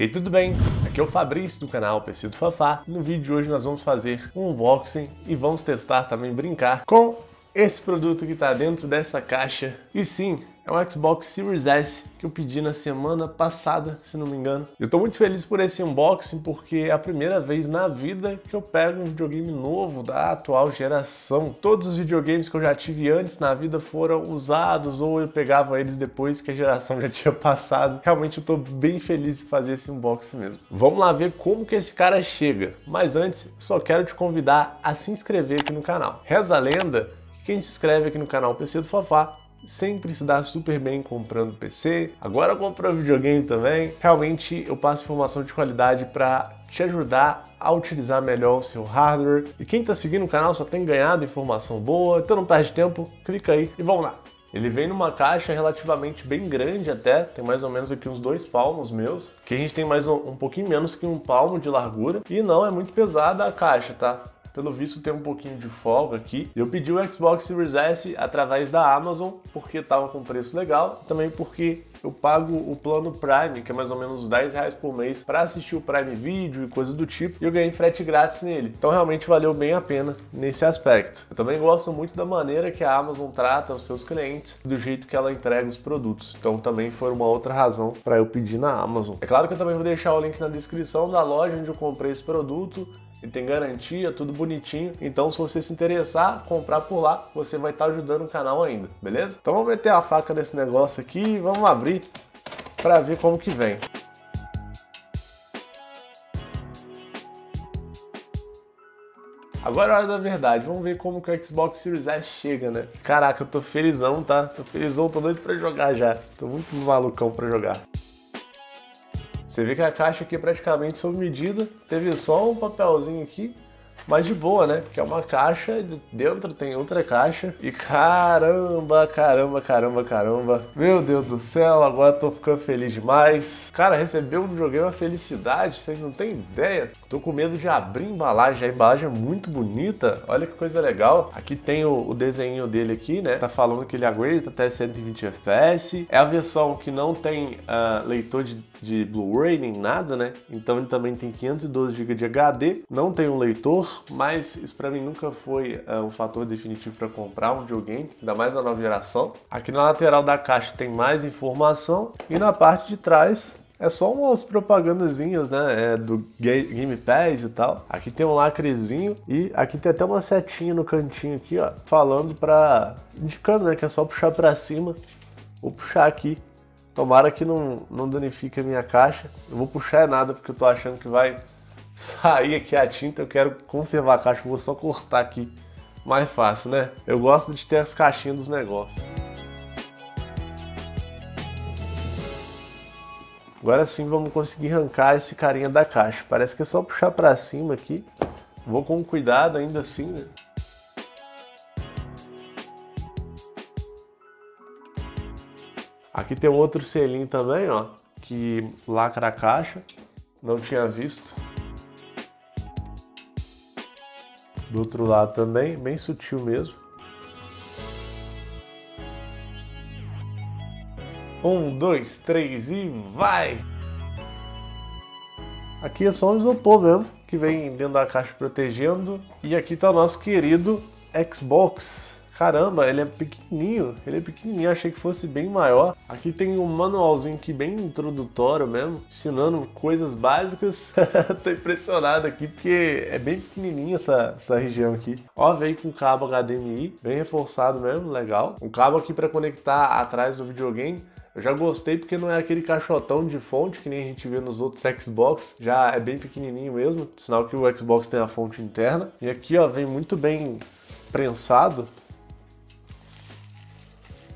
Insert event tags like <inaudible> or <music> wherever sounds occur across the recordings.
E aí, tudo bem? Aqui é o Fabrício do canal PC do Fafá. No vídeo de hoje nós vamos fazer um unboxing e vamos testar também brincar com esse produto que está dentro dessa caixa. E sim, é um Xbox Series S que eu pedi na semana passada, se não me engano. Eu estou muito feliz por esse unboxing porque é a primeira vez na vida que eu pego um videogame novo da atual geração. Todos os videogames que eu já tive antes na vida foram usados ou eu pegava eles depois que a geração já <laughs> tinha passado. Realmente eu estou bem feliz de fazer esse unboxing mesmo. Vamos lá ver como que esse cara chega. Mas antes, só quero te convidar a se inscrever aqui no canal. Reza a lenda quem se inscreve aqui no canal PC do Fafá sempre se dá super bem comprando PC, agora comprando videogame também. Realmente eu passo informação de qualidade para te ajudar a utilizar melhor o seu hardware. E quem está seguindo o canal só tem ganhado informação boa, então não perde tempo, clica aí e vamos lá. Ele vem numa caixa relativamente bem grande até, tem mais ou menos aqui uns dois palmos meus, que a gente tem mais um, um pouquinho menos que um palmo de largura. E não é muito pesada a caixa, tá? Pelo visto tem um pouquinho de folga aqui. Eu pedi o Xbox Series S através da Amazon porque estava com preço legal, também porque eu pago o plano Prime, que é mais ou menos 10 reais por mês, para assistir o Prime Video e coisas do tipo, e eu ganhei frete grátis nele. Então realmente valeu bem a pena nesse aspecto. Eu também gosto muito da maneira que a Amazon trata os seus clientes, do jeito que ela entrega os produtos. Então também foi uma outra razão para eu pedir na Amazon. É claro que eu também vou deixar o link na descrição da loja onde eu comprei esse produto e tem garantia, tudo bonitinho. Então, se você se interessar, comprar por lá, você vai estar ajudando o canal ainda, beleza? Então vamos meter a faca nesse negócio aqui e vamos abrir para ver como que vem. Agora é a hora da verdade, vamos ver como que o Xbox Series S chega, né? Caraca, eu tô felizão, tá? Tô felizão, tô doido pra jogar já. Tô muito malucão pra jogar. Você vê que a caixa aqui é praticamente sob medida, teve só um papelzinho aqui, mas de boa, né? Porque é uma caixa, dentro tem outra caixa. E caramba, caramba, caramba, caramba. Meu Deus do céu, agora tô ficando feliz demais. Cara, receber um videogame é uma felicidade, vocês não têm ideia. Tô com medo de abrir a embalagem, a embalagem é muito bonita. Olha que coisa legal. Aqui tem o, o desenho dele aqui, né? Tá falando que ele aguenta até 120 FPS. É a versão que não tem uh, leitor de, de Blu-ray nem nada, né? Então ele também tem 512 GB de HD. Não tem um leitor, mas isso para mim nunca foi uh, um fator definitivo para comprar um videogame, ainda mais na nova geração. Aqui na lateral da caixa tem mais informação e na parte de trás é só umas propagandazinhas, né? É do Game Pass e tal. Aqui tem um lacrezinho e aqui tem até uma setinha no cantinho aqui, ó, falando para indicando, né, que é só puxar para cima. Vou puxar aqui. Tomara que não, não danifique a minha caixa. Eu vou puxar é nada porque eu tô achando que vai <laughs> sair aqui a tinta, eu quero conservar a caixa, vou só cortar aqui. Mais fácil, né? Eu gosto de ter as caixinhas dos negócios. Agora sim vamos conseguir arrancar esse carinha da caixa. Parece que é só puxar para cima aqui. Vou com cuidado ainda assim, né? Aqui tem outro selinho também, ó, que lacra a caixa. Não tinha visto. Do outro lado também, bem sutil mesmo. Um, dois, três e vai! Aqui é só um isopor mesmo, que vem dentro da caixa protegendo. E aqui está o nosso querido Xbox Caramba, ele é pequenininho, ele é pequenininho, achei que fosse bem maior. Aqui tem um manualzinho aqui bem introdutório mesmo, ensinando coisas básicas. <laughs> Tô impressionado aqui porque é bem pequenininho essa, essa região aqui. Ó, veio com cabo HDMI, bem reforçado mesmo, legal. Um cabo aqui para conectar atrás do videogame. Eu já gostei porque não é aquele caixotão de fonte que nem a gente vê nos outros Xbox, já é bem pequenininho mesmo, sinal que o Xbox tem a fonte interna. E aqui ó, vem muito bem prensado,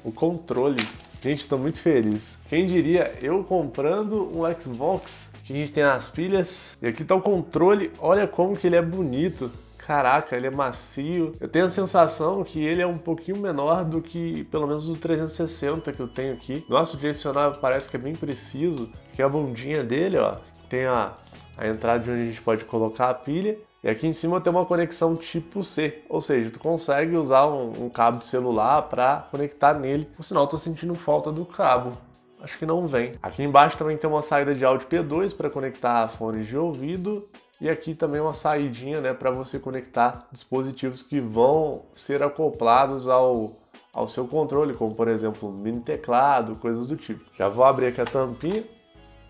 o controle. Gente, estou muito feliz. Quem diria eu comprando um Xbox que a gente tem as pilhas e aqui está o controle. Olha como que ele é bonito. Caraca, ele é macio. Eu tenho a sensação que ele é um pouquinho menor do que pelo menos o 360 que eu tenho aqui. Nosso direcionável parece que é bem preciso, que é a bundinha dele, ó, tem a, a entrada de onde a gente pode colocar a pilha e aqui em cima tem uma conexão tipo C, ou seja, tu consegue usar um, um cabo de celular para conectar nele. Por sinal, estou sentindo falta do cabo acho que não vem. Aqui embaixo também tem uma saída de áudio P2 para conectar fones de ouvido e aqui também uma saidinha, né, para você conectar dispositivos que vão ser acoplados ao ao seu controle, como por exemplo mini teclado, coisas do tipo. Já vou abrir aqui a tampinha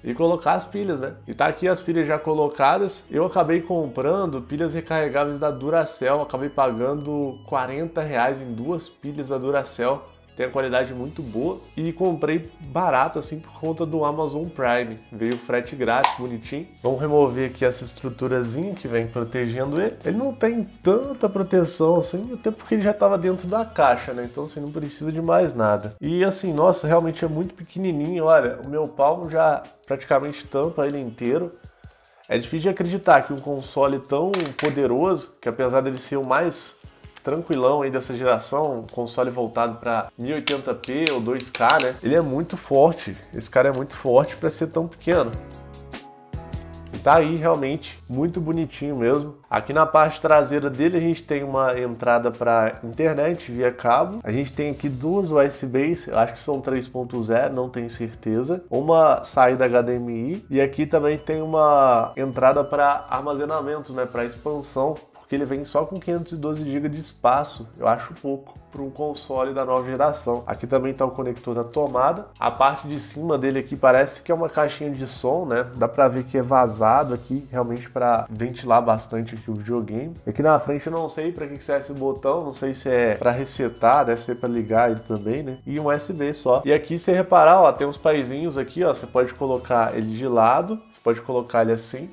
e colocar as pilhas, né? E tá aqui as pilhas já colocadas. Eu acabei comprando pilhas recarregáveis da Duracell, acabei pagando 40 reais em duas pilhas da Duracell tem a qualidade muito boa e comprei barato assim por conta do Amazon Prime. Veio frete grátis, bonitinho. Vamos remover aqui essa estruturazinha que vem protegendo ele. Ele não tem tanta proteção assim, até porque ele já estava dentro da caixa, né? Então você assim, não precisa de mais nada. E assim, nossa, realmente é muito pequenininho. Olha, o meu palmo já praticamente tampa ele inteiro. É difícil de acreditar que um console tão poderoso, que apesar dele ser o mais tranquilão aí dessa geração, um console voltado para 1080p ou 2K, né? Ele é muito forte. Esse cara é muito forte para ser tão pequeno. Tá aí realmente muito bonitinho mesmo. Aqui na parte traseira dele a gente tem uma entrada para internet via cabo. A gente tem aqui duas USBs, acho que são 3.0, não tenho certeza. Uma saída HDMI e aqui também tem uma entrada para armazenamento, né, para expansão porque ele vem só com 512 GB de espaço. Eu acho pouco para um console da nova geração. Aqui também está o conector da tomada. A parte de cima dele aqui parece que é uma caixinha de som, né? Dá para ver que é vazado aqui, realmente para ventilar bastante aqui o videogame. Aqui na frente eu não sei para que serve esse botão, não sei se é para resetar, deve ser para ligar ele também, né? E um USB só. E aqui você reparar, ó, tem uns paizinhos aqui, ó, você pode colocar ele de lado, você pode colocar ele assim,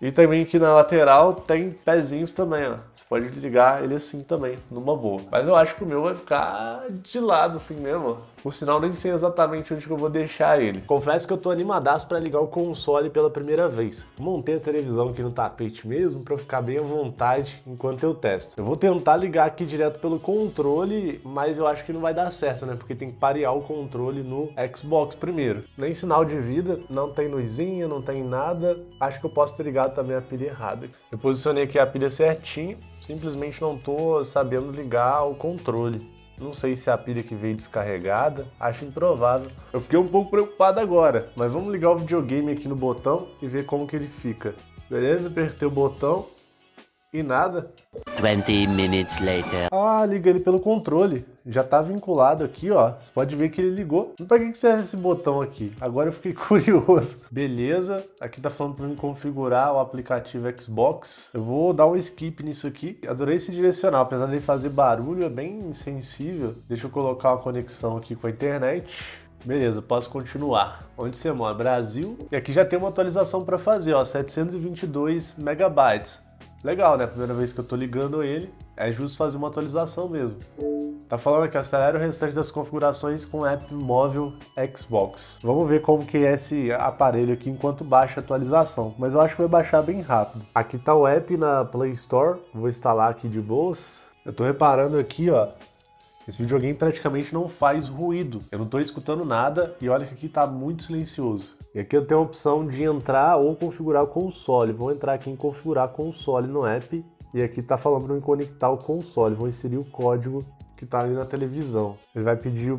e também aqui na lateral tem pezinhos também, ó. Você pode ligar ele assim também, numa boa. Mas eu acho que o meu vai ficar de lado assim mesmo, Por sinal, nem sei exatamente onde que eu vou deixar ele. Confesso que eu tô animadaço para ligar o console pela primeira vez. Montei a televisão aqui no tapete mesmo para ficar bem à vontade enquanto eu testo. Eu vou tentar ligar aqui direto pelo controle, mas eu acho que não vai dar certo, né? Porque tem que parear o controle no Xbox primeiro. Nem sinal de vida, não tem luzinha, não tem nada. Acho que eu posso ter ligado também a pilha errada. Eu posicionei aqui a pilha certinho, simplesmente não estou sabendo ligar o controle. Não sei se é a pilha que veio descarregada, acho improvável. Eu fiquei um pouco preocupado agora, mas vamos ligar o videogame aqui no botão e ver como que ele fica. Beleza? Apertei o botão e nada. 20 minutes later. Ah, liga ele pelo controle. Já tá vinculado aqui, ó. Você pode ver que ele ligou. Mas pra que serve esse botão aqui? Agora eu fiquei <laughs> curioso. Beleza. Aqui tá falando pra mim configurar o aplicativo Xbox. Eu vou dar um skip nisso aqui. Adorei esse direcional. Apesar de fazer barulho, é bem sensível. Deixa eu colocar uma conexão aqui com a internet. Beleza, posso continuar. Onde você mora? Brasil. E aqui já tem uma atualização para fazer, ó, 722 megabytes. Legal, né? Primeira vez que eu tô ligando ele, é justo fazer uma atualização mesmo. Tá falando que acelera o restante das configurações com o app móvel Xbox. Vamos ver como que é esse aparelho aqui enquanto baixa a atualização, mas eu acho que vai baixar bem rápido. Aqui tá o app na Play Store, vou instalar aqui de boas. Eu tô reparando aqui, ó, esse videogame praticamente não faz ruído. Eu não estou escutando nada e olha que aqui está muito silencioso. E aqui eu tenho a opção de entrar ou configurar o console. Vou entrar aqui em configurar console no app e aqui está falando para me conectar o console. Vou inserir o código que está ali na televisão. Ele vai pedir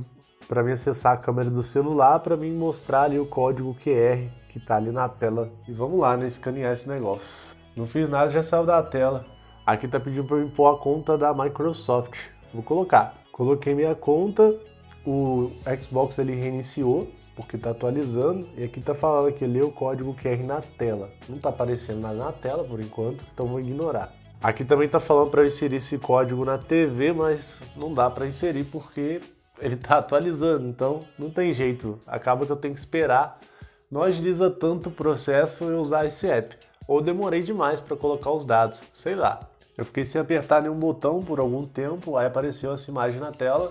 para mim acessar a câmera do celular para mim mostrar ali o código QR que está ali na tela. E vamos lá, né, escanear esse negócio. Não fiz nada, já saiu da tela. Aqui está pedindo para eu pôr a conta da Microsoft. Vou colocar. Coloquei minha conta, o Xbox ele reiniciou, porque está atualizando, e aqui está falando que lê o código QR na tela. Não está aparecendo nada na tela por enquanto, então vou ignorar. Aqui também está falando para inserir esse código na TV, mas não dá para inserir porque ele está atualizando, então não tem jeito. Acaba que eu tenho que esperar. Não agiliza tanto o processo eu usar esse app. Ou demorei demais para colocar os dados, sei lá. Eu fiquei sem apertar nenhum botão por algum tempo, aí apareceu essa imagem na tela,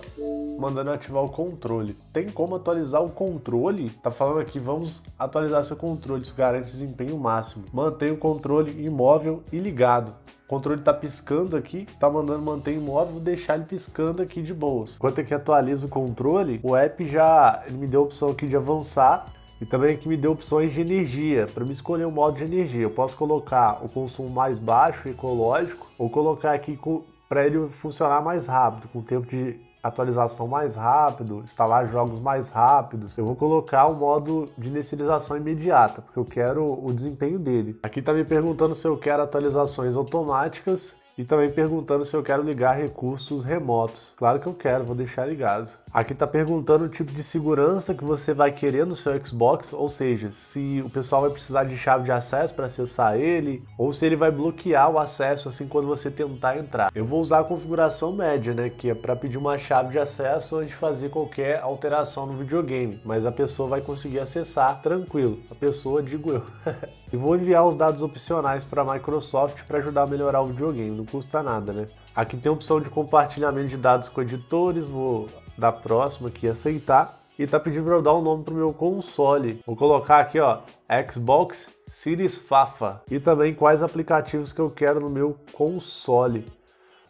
mandando ativar o controle. Tem como atualizar o controle? Tá falando aqui, vamos atualizar seu controle, isso garante desempenho máximo. Mantenha o controle imóvel e ligado. O controle tá piscando aqui, tá mandando manter imóvel, deixar ele piscando aqui de boas. Enquanto aqui atualiza o controle, o app já me deu a opção aqui de avançar e também aqui me deu opções de energia, para me escolher o modo de energia. Eu posso colocar o consumo mais baixo, ecológico, ou colocar aqui para ele funcionar mais rápido, com tempo de atualização mais rápido, instalar jogos mais rápidos, eu vou colocar o modo de inicialização imediata, porque eu quero o desempenho dele. Aqui está me perguntando se eu quero atualizações automáticas e também perguntando se eu quero ligar recursos remotos. Claro que eu quero, vou deixar ligado. Aqui está perguntando o tipo de segurança que você vai querer no seu Xbox, ou seja, se o pessoal vai precisar de chave de acesso para acessar ele, ou se ele vai bloquear o acesso assim quando você tentar entrar. Eu vou usar a configuração média, né, que é para pedir uma chave de acesso antes de fazer qualquer alteração no videogame, mas a pessoa vai conseguir acessar tranquilo. A pessoa, digo eu. <laughs> e vou enviar os dados opcionais para a Microsoft para ajudar a melhorar o videogame, não custa nada, né? Aqui tem a opção de compartilhamento de dados com editores, vou dar próximo aqui aceitar. E tá pedindo para eu dar um nome pro meu console. Vou colocar aqui, ó, Xbox Series Fafa. E também quais aplicativos que eu quero no meu console.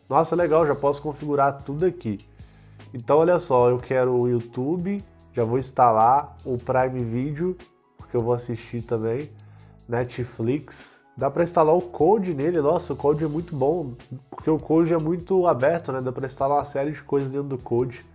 Nossa, legal, já posso configurar tudo aqui. Então, olha só, eu quero o YouTube, já vou instalar o Prime Video, porque eu vou assistir também, Netflix, Dá para instalar o Code nele, nossa, o Code é muito bom, porque o Code é muito aberto, né? Dá para instalar uma série de coisas dentro do Code.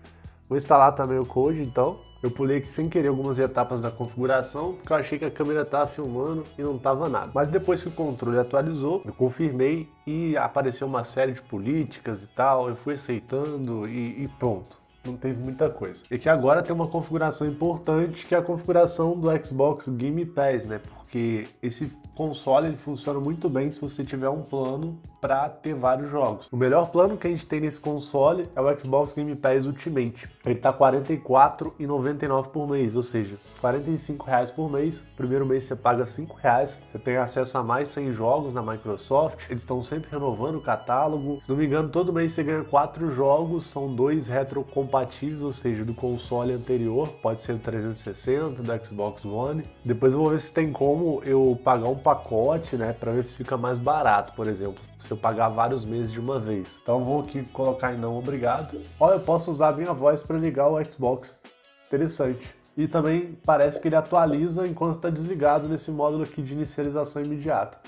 Vou instalar também o Code, então. Eu pulei aqui sem querer algumas etapas da configuração, porque eu achei que a câmera estava filmando e não estava nada. Mas depois que o controle atualizou, eu confirmei e apareceu uma série de políticas e tal, eu fui aceitando e, e pronto não teve muita coisa. E que agora tem uma configuração importante, que é a configuração do Xbox Game Pass, né? Porque esse console ele funciona muito bem se você tiver um plano para ter vários jogos. O melhor plano que a gente tem nesse console é o Xbox Game Pass Ultimate. Ele tá R$ 44,99 por mês, ou seja, 45 reais por mês. Primeiro mês você paga 5 reais. Você tem acesso a mais 100 jogos na Microsoft. Eles estão sempre renovando o catálogo. Se não me engano, todo mês você ganha quatro jogos. São dois retrocompatíveis, ou seja, do console anterior. Pode ser do 360, do Xbox One. Depois eu vou ver se tem como eu pagar um pacote, né, para ver se fica mais barato, por exemplo se eu pagar vários meses de uma vez. Então vou aqui colocar em não obrigado. Olha, eu posso usar a minha voz para ligar o Xbox. Interessante. E também parece que ele atualiza enquanto está desligado nesse módulo aqui de inicialização imediata.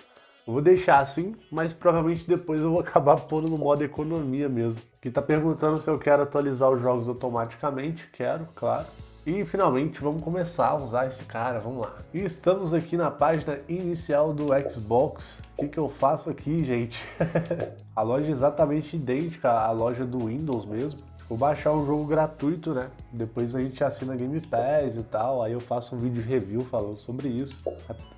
Eu vou deixar assim, mas provavelmente depois eu vou <laughs> acabar pondo no modo economia mesmo. Aqui está perguntando se eu quero atualizar os jogos automaticamente. Quero, claro. E finalmente vamos começar a usar esse cara, vamos lá. E estamos aqui na página inicial do Xbox. O que, que eu faço aqui, gente? <laughs> a loja é exatamente idêntica à loja do Windows mesmo. Vou baixar um jogo gratuito, né? Depois a gente assina Game Pass e tal. Aí eu faço um vídeo review falando sobre isso.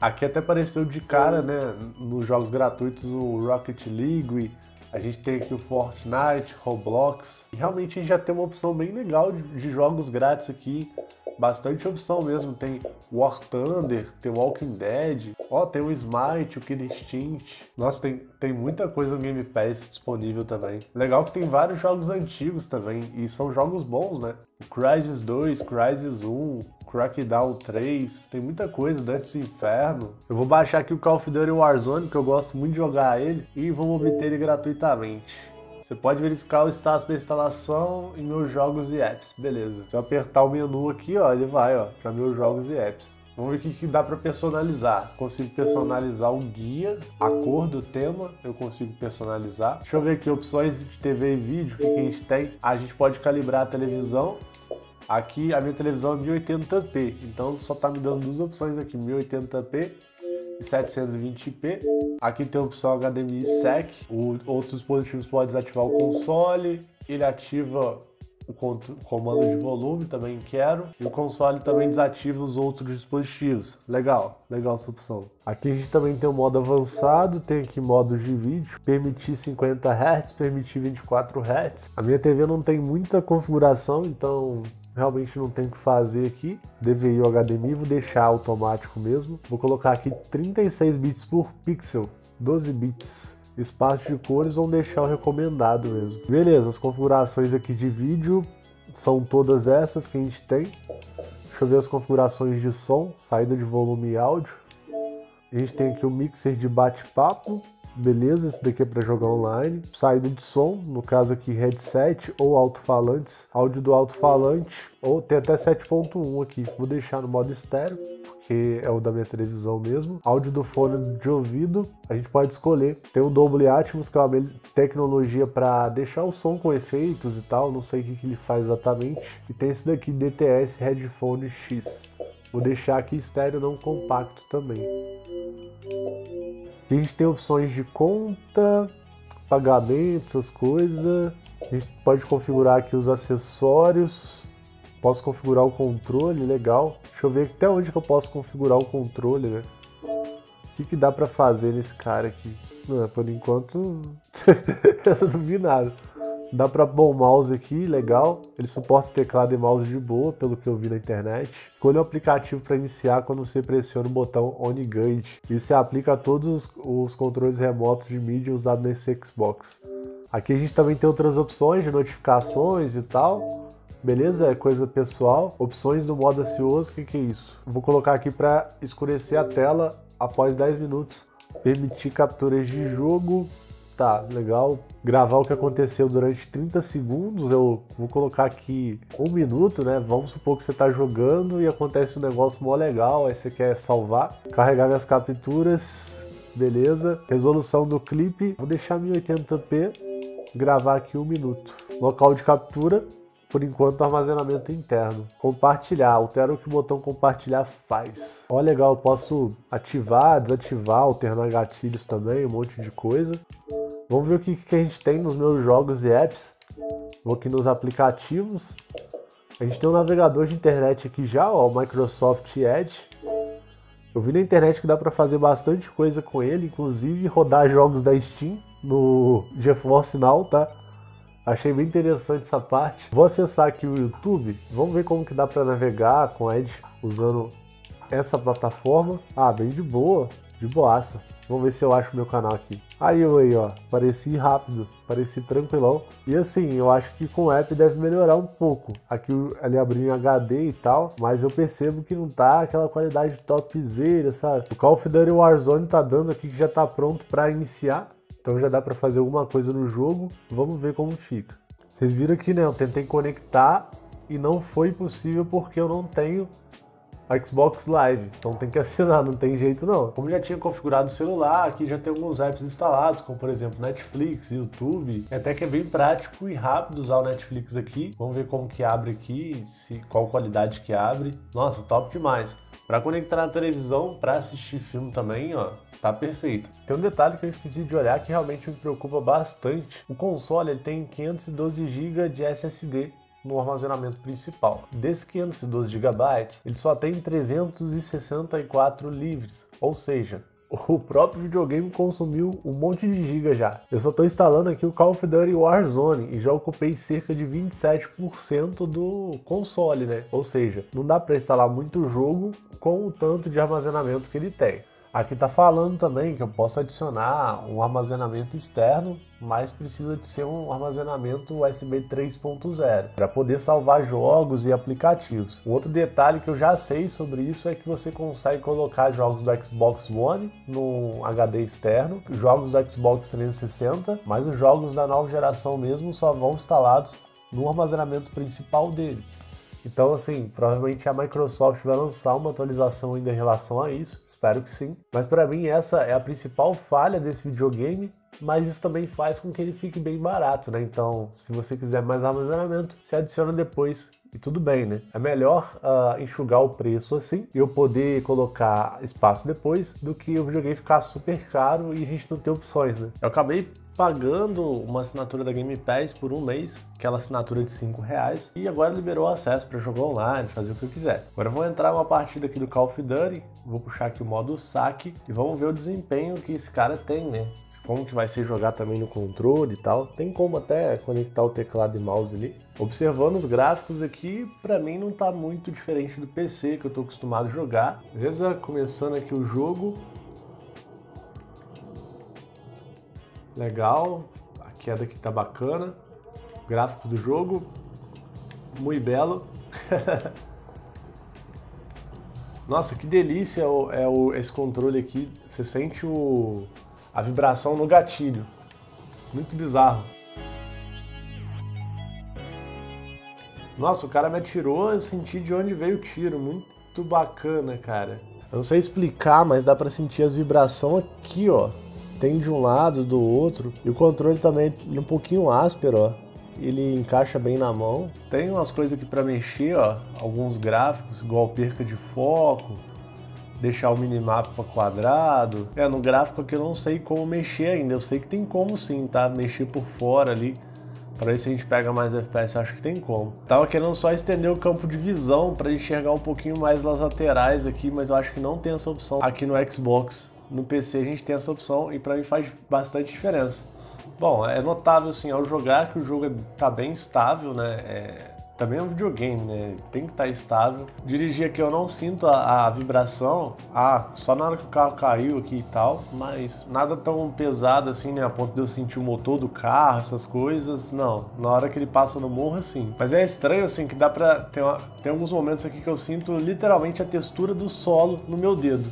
Aqui até apareceu de cara, né? Nos jogos gratuitos o Rocket League. A gente tem aqui o Fortnite, Roblox. E realmente a gente já tem uma opção bem legal de, jogos grátis aqui bastante opção mesmo. Tem War Thunder, tem Walking Dead, ó, tem o Smite, o Kill Instinct. Nossa, tem, tem muita coisa no Game Pass disponível também. Legal que tem vários jogos antigos também, e são jogos bons, né? Crysis 2, Crysis 1, Crackdown 3, tem muita coisa, Dantes Inferno. Eu vou baixar aqui o Call of Duty Warzone, que eu gosto muito de jogar ele, e vamos obter ele gratuitamente. Você pode verificar o status da instalação em meus jogos e apps. Beleza. Se eu apertar o menu aqui, ó, ele vai, ó, para meus jogos e apps. Vamos ver o que, que dá para personalizar. Consigo personalizar o guia, a cor do tema, eu consigo personalizar. Deixa eu ver aqui, opções de TV e vídeo, o que, que a gente tem. A gente pode calibrar a televisão. Aqui a minha televisão é 1080p, então só tá me dando duas opções aqui, 1080p 720p. Aqui tem a opção HDMI SEC. O, outros dispositivos podem desativar o console. Ele ativa o comando de volume, também quero. E o console também desativa os outros dispositivos. Legal, legal essa opção. Aqui a gente também tem o modo avançado, tem aqui modos de vídeo, permitir 50 Hz, permitir 24 Hz. A minha TV não tem muita configuração, então realmente não tem o que fazer aqui. DVI ou HDMI, vou deixar automático mesmo. Vou colocar aqui 36 bits por pixel, 12 bits. Espaço de cores, vamos deixar o recomendado mesmo. Beleza, as configurações aqui de vídeo são todas essas que a gente tem. Deixa eu ver as configurações de som, saída de volume e áudio. A gente tem aqui o mixer de bate-papo, beleza, esse daqui é para jogar online. Saída de som, no caso aqui headset ou alto-falantes. Áudio do alto-falante, ou tem até 7.1 aqui. Vou deixar no modo estéreo, porque é o da minha televisão mesmo. Áudio do fone de ouvido, a gente pode escolher. Tem o Dolby Atmos, que é uma tecnologia para deixar o som com efeitos e tal, não sei o que, que ele faz exatamente. E tem esse daqui, DTS Headphone X. Vou deixar aqui estéreo não compacto também. A gente tem opções de conta, pagamento, essas coisas. A gente pode configurar aqui os acessórios. Posso configurar o controle, legal. Deixa eu ver até onde que eu posso configurar o controle, né? O que, que dá pra fazer nesse cara aqui? Não, por enquanto <laughs> eu não vi nada. Dá para bom mouse aqui, legal. Ele suporta teclado e mouse de boa, pelo que eu vi na internet. Escolha o aplicativo para iniciar quando você pressiona o botão On Guide. Isso se aplica a todos os controles remotos de mídia usados nesse Xbox. Aqui a gente também tem outras opções de notificações e tal. Beleza? É coisa pessoal. Opções do modo ansioso, o que, que é isso? Vou colocar aqui para escurecer a tela após 10 minutos. Permitir capturas de jogo, tá, legal, gravar o que aconteceu durante 30 segundos, eu vou colocar aqui um minuto, né? Vamos supor que você tá jogando e acontece um negócio mó legal, aí você quer salvar, carregar minhas capturas, beleza. Resolução do clipe, vou deixar 1080p, gravar aqui um minuto. Local de captura, por enquanto, armazenamento interno. Compartilhar, altera o que o botão compartilhar faz. Ó, legal, eu posso ativar, desativar, alternar gatilhos também, um monte de coisa. Vamos ver o que, que a gente tem nos meus jogos e apps. Vou aqui nos aplicativos. A gente tem um navegador de internet aqui já, ó, o Microsoft Edge. Eu vi na internet que dá para fazer bastante coisa com ele, inclusive rodar jogos da Steam no GeForce Now, tá? Achei bem interessante essa parte. Vou acessar aqui o YouTube. Vamos ver como que dá para navegar com Edge usando essa plataforma. Ah, bem de boa, de boaça. Vamos ver se eu acho meu canal aqui. Aí eu aí, ó, pareci rápido, pareci tranquilão. E assim, eu acho que com o app deve melhorar um pouco. Aqui ele abriu em HD e tal, mas eu percebo que não tá aquela qualidade topzera, sabe? O Call of Duty Warzone tá dando aqui que já tá pronto para iniciar. Então já dá para fazer alguma coisa no jogo. Vamos ver como fica. Vocês viram aqui, né? Eu tentei conectar e não foi possível porque eu não tenho Xbox Live, então tem que assinar, não tem jeito não. Como já tinha configurado o celular, aqui já tem alguns apps instalados, como por exemplo Netflix, YouTube, até que é bem prático e rápido usar o Netflix aqui. Vamos ver como que abre aqui, se qual qualidade que abre. Nossa, top demais. Para conectar na televisão, para assistir filme também, ó, tá perfeito. Tem um detalhe que eu esqueci de olhar que realmente me preocupa bastante. O console ele tem 512 GB de SSD no armazenamento principal. Desses 512 GB, ele só tem 364 livres, ou seja, <laughs> o próprio videogame consumiu um monte de giga já. Eu só estou instalando aqui o Call of Duty Warzone e já ocupei cerca de 27% do console, né? Ou seja, não dá para instalar muito jogo com o tanto de armazenamento que ele tem. Aqui está falando também que eu posso adicionar um armazenamento externo, mas precisa de ser um armazenamento USB 3.0 para poder salvar jogos e aplicativos. Um outro detalhe que eu já sei sobre isso é que você consegue colocar jogos do Xbox One no HD externo, jogos do Xbox 360, mas os jogos da nova geração mesmo só vão instalados no armazenamento principal dele. Então, assim, provavelmente a Microsoft vai lançar uma atualização ainda em relação a isso, espero que sim. Mas para mim essa é a principal falha desse videogame, mas isso também faz com que ele fique bem barato, né? Então, se você quiser mais armazenamento, se adiciona depois e tudo bem, né? É melhor uh, enxugar o preço assim e eu poder colocar espaço depois do que o videogame ficar super caro e a gente não ter opções, né? Eu acabei pagando uma assinatura da Game Pass por um mês, aquela assinatura de 5 reais, e agora liberou acesso para jogar online, fazer o que eu quiser. Agora eu vou entrar uma partida aqui do Call of Duty, vou puxar aqui o modo saque e vamos ver o desempenho que esse cara tem, né? Como que vai ser jogar também no controle e tal. Tem como até conectar o teclado e mouse ali. Observando os gráficos aqui, para mim não tá muito diferente do PC que eu tô acostumado a jogar. Beleza? Começando aqui o jogo. Legal, a queda aqui tá bacana. gráfico do jogo, muito belo. <laughs> Nossa, que delícia é, o, esse controle aqui. Você sente o, a vibração no gatilho. Muito bizarro. Nossa, o cara me atirou, eu senti de onde veio o tiro. Muito bacana, cara. Eu não sei explicar, mas dá para sentir as vibrações aqui, ó. Tem de um lado, do outro. E o controle também é um pouquinho áspero, ó. Ele encaixa bem na mão. Tem umas coisas aqui para mexer, ó. Alguns gráficos, igual perca de foco, deixar o minimapa quadrado. É, no gráfico aqui eu não sei como mexer ainda. Eu sei que tem como sim, tá? Mexer por fora ali. Para ver se a gente pega mais FPS, acho que tem como. Tava querendo só estender o campo de visão para enxergar um pouquinho mais as laterais aqui, mas eu acho que não tem essa opção aqui no Xbox. No PC a gente tem essa opção e para mim faz bastante diferença. Bom, é notável assim ao jogar que o jogo está bem estável, né? É também é um videogame, né? Tem que estar tá estável. Dirigir aqui eu não sinto a, a, vibração, ah, só na hora que o carro caiu aqui e tal, mas nada tão pesado assim, né? A ponto de eu sentir o motor do carro, essas coisas, não. Na hora que ele passa no morro, sim. Mas é estranho, assim, que dá pra. Tem, uma, tem alguns momentos aqui que eu sinto literalmente a textura do solo no meu dedo.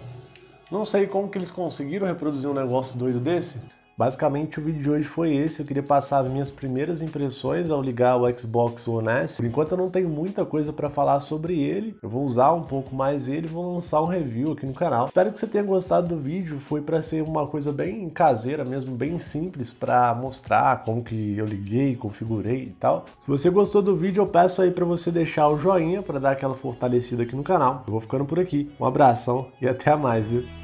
Não sei como que eles conseguiram reproduzir um negócio doido desse. Basicamente o vídeo de hoje foi esse, eu queria passar as minhas primeiras impressões ao ligar o Xbox One S. Por enquanto eu não tenho muita coisa para falar sobre ele, eu vou usar um pouco mais ele vou lançar um review aqui no canal. Espero que você tenha gostado do vídeo, foi para ser uma coisa bem caseira mesmo, bem simples para mostrar como que eu liguei, configurei e tal. Se você gostou do vídeo, eu peço aí para você deixar o joinha para dar aquela fortalecida aqui no canal. Eu vou ficando por aqui, um abração e até mais, viu?